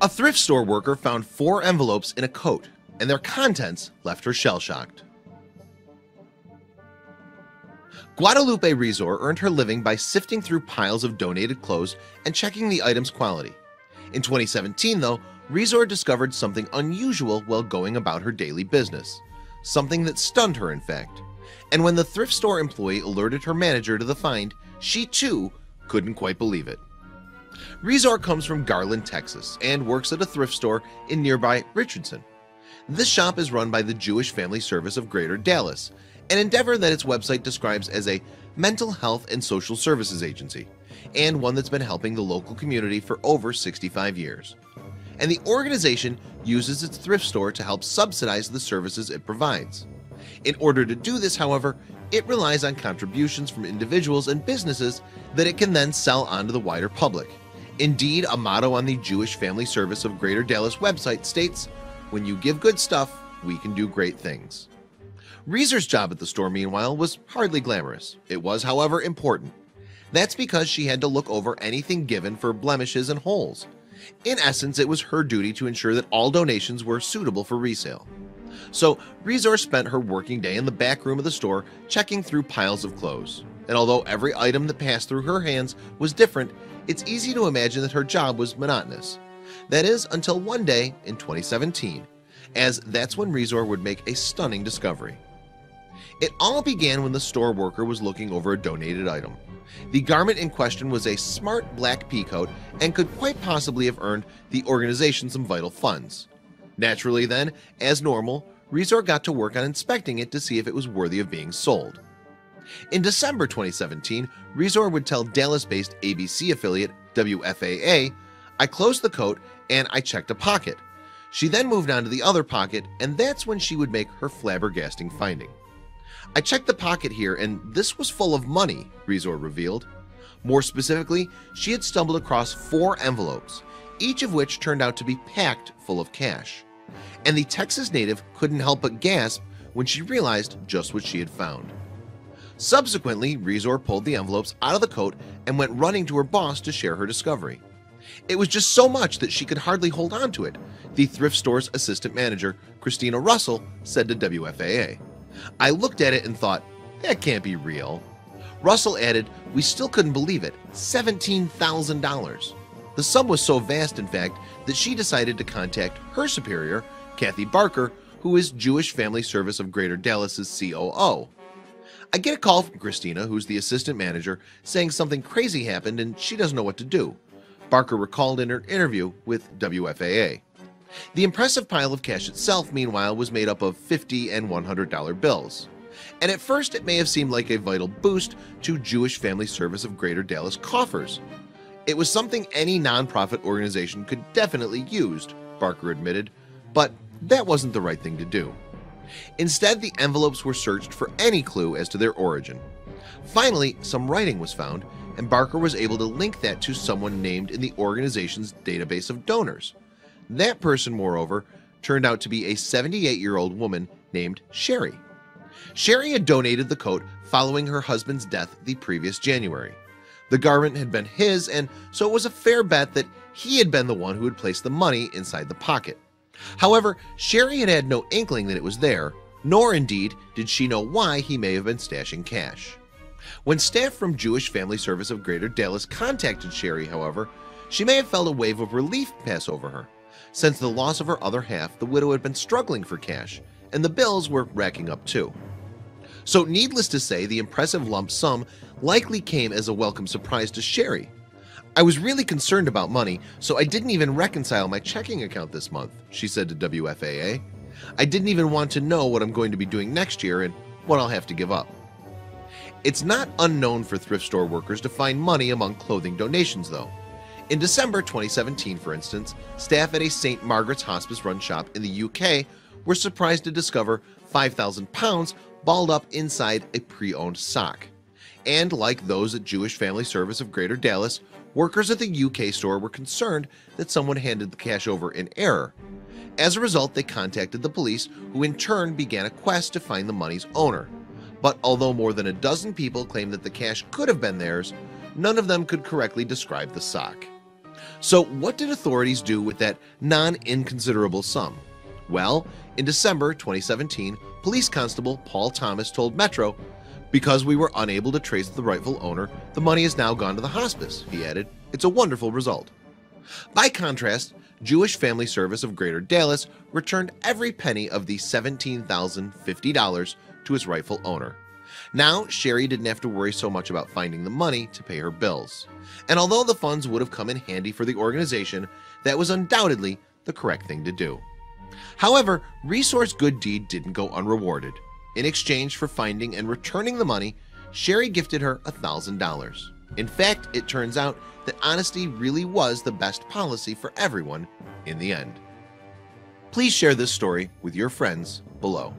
A thrift store worker found four envelopes in a coat, and their contents left her shell shocked. Guadalupe Rizor earned her living by sifting through piles of donated clothes and checking the item's quality. In 2017, though, Rizor discovered something unusual while going about her daily business. Something that stunned her, in fact. And when the thrift store employee alerted her manager to the find, she too couldn't quite believe it. Rezor comes from Garland, Texas, and works at a thrift store in nearby Richardson. This shop is run by the Jewish Family Service of Greater Dallas, an endeavor that its website describes as a mental health and social services agency, and one that's been helping the local community for over 65 years. And the organization uses its thrift store to help subsidize the services it provides. In order to do this, however, it relies on contributions from individuals and businesses that it can then sell on to the wider public. Indeed, a motto on the Jewish Family Service of Greater Dallas website states, when you give good stuff, we can do great things. Rezor's job at the store, meanwhile, was hardly glamorous. It was, however, important. That's because she had to look over anything given for blemishes and holes. In essence, it was her duty to ensure that all donations were suitable for resale. So Rezor spent her working day in the back room of the store checking through piles of clothes. And although every item that passed through her hands was different, it's easy to imagine that her job was monotonous. That is until one day in 2017, as that's when Rezor would make a stunning discovery. It all began when the store worker was looking over a donated item. The garment in question was a smart black peacoat and could quite possibly have earned the organization some vital funds. Naturally then, as normal, Rezor got to work on inspecting it to see if it was worthy of being sold. In December 2017, Rezor would tell Dallas-based ABC affiliate WFAA, I closed the coat and I checked a pocket. She then moved on to the other pocket and that's when she would make her flabbergasting finding. I checked the pocket here and this was full of money, Rezor revealed. More specifically, she had stumbled across four envelopes, each of which turned out to be packed full of cash. And the Texas native couldn't help but gasp when she realized just what she had found. Subsequently, Rezor pulled the envelopes out of the coat and went running to her boss to share her discovery. It was just so much that she could hardly hold on to it, the thrift store's assistant manager, Christina Russell, said to WFAA. I looked at it and thought, that can't be real. Russell added, we still couldn't believe it, $17,000. The sum was so vast, in fact, that she decided to contact her superior, Kathy Barker, who is Jewish Family Service of Greater Dallas's COO. I get a call from Christina, who's the assistant manager, saying something crazy happened and she doesn't know what to do. Barker recalled in her interview with WFAA. The impressive pile of cash itself, meanwhile, was made up of 50 and $100 bills. And at first it may have seemed like a vital boost to Jewish Family Service of Greater Dallas coffers. It was something any nonprofit organization could definitely use, Barker admitted, but that wasn't the right thing to do. Instead, the envelopes were searched for any clue as to their origin. Finally, some writing was found, and Barker was able to link that to someone named in the organization's database of donors. That person, moreover, turned out to be a 78-year-old woman named Sherry. Sherry had donated the coat following her husband's death the previous January. The garment had been his, and so it was a fair bet that he had been the one who had placed the money inside the pocket. However, Sherry had had no inkling that it was there, nor indeed did she know why he may have been stashing cash. When staff from Jewish Family Service of Greater Dallas contacted Sherry, however, she may have felt a wave of relief pass over her. Since the loss of her other half, the widow had been struggling for cash, and the bills were racking up too. So needless to say, the impressive lump sum likely came as a welcome surprise to Sherry. I was really concerned about money, so I didn't even reconcile my checking account this month, she said to WFAA. I didn't even want to know what I'm going to be doing next year and what I'll have to give up. It's not unknown for thrift store workers to find money among clothing donations, though. In December 2017, for instance, staff at a St. Margaret's Hospice run shop in the UK were surprised to discover 5,000 pounds balled up inside a pre-owned sock. And like those at Jewish Family Service of Greater Dallas, workers at the UK store were concerned that someone handed the cash over in error. As a result, they contacted the police, who in turn began a quest to find the money's owner. But although more than a dozen people claimed that the cash could have been theirs, none of them could correctly describe the sock. So what did authorities do with that non-inconsiderable sum? Well, in December 2017, police constable Paul Thomas told Metro, because we were unable to trace the rightful owner, the money has now gone to the hospice, he added. It's a wonderful result. By contrast, Jewish Family Service of Greater Dallas returned every penny of the $17,050 to its rightful owner. Now, Sherry didn't have to worry so much about finding the money to pay her bills. And although the funds would have come in handy for the organization, that was undoubtedly the correct thing to do. However, Rezor's Good Deed didn't go unrewarded. In exchange for finding and returning the money, Sherry gifted her $1,000. In fact, it turns out that honesty really was the best policy for everyone in the end. Please share this story with your friends below.